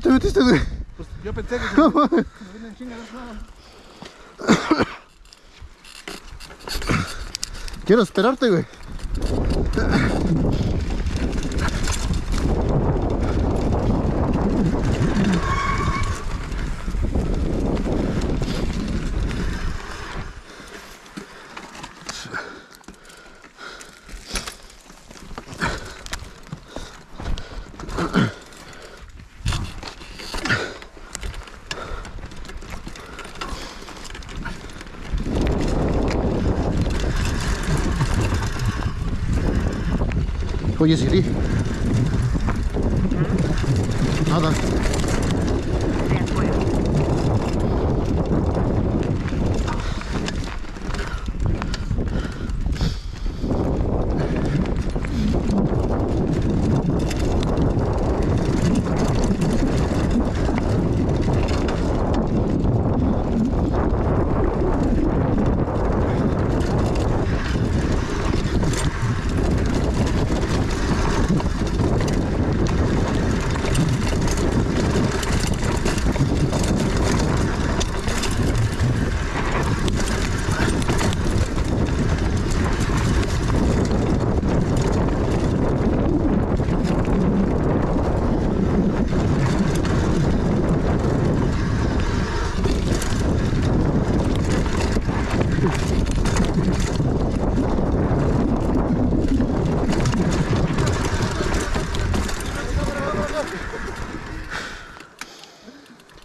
te metiste, güey? Pues yo pensé que no, Quiero esperarte, güey. 不好意思的，好的。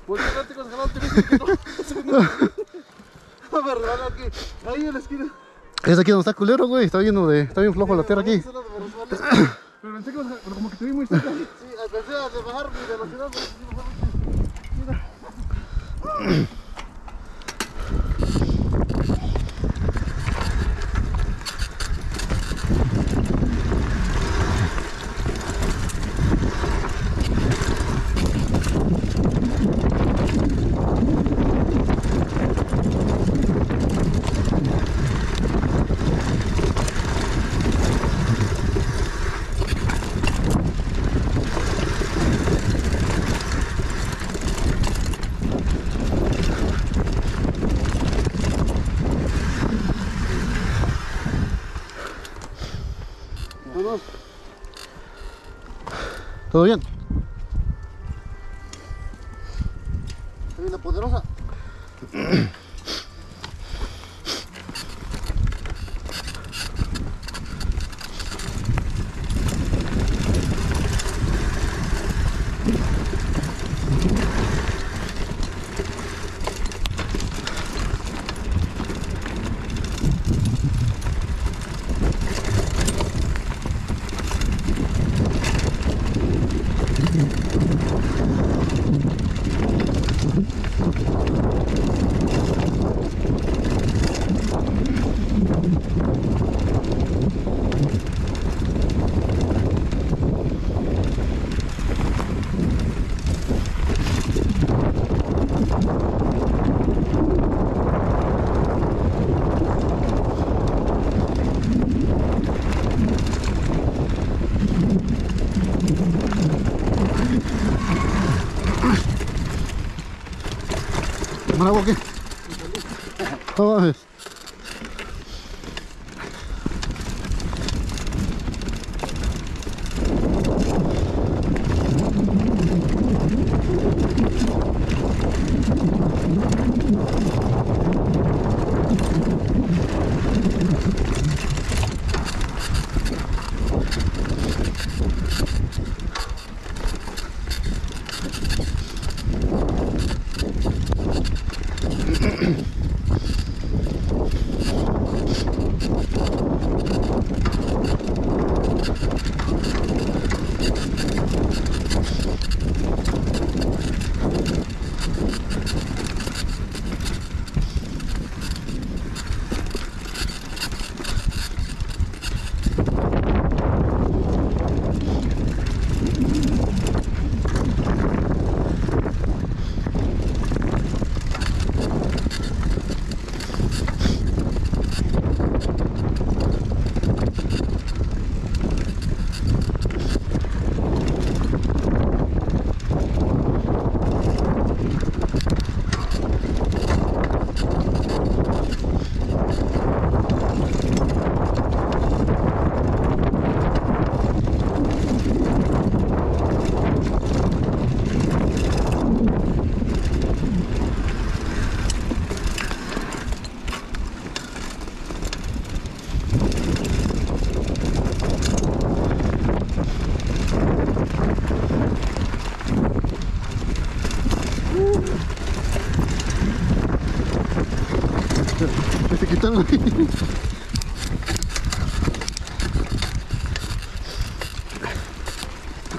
Qué rato con jalado te dije que no. A ver, vale, aquí, ahí en la esquina. Es aquí donde está culero, güey. Está lleno de. Está bien flojo la tierra aquí. Pero pensé que pero como que te vi muy cerca. Sí, bajar mi velocidad. pero sí, mejor no. ¿Todo bien? Hay una poderosa. Okay. ¿Tomar agua qué? No mames.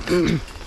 Mm-hmm.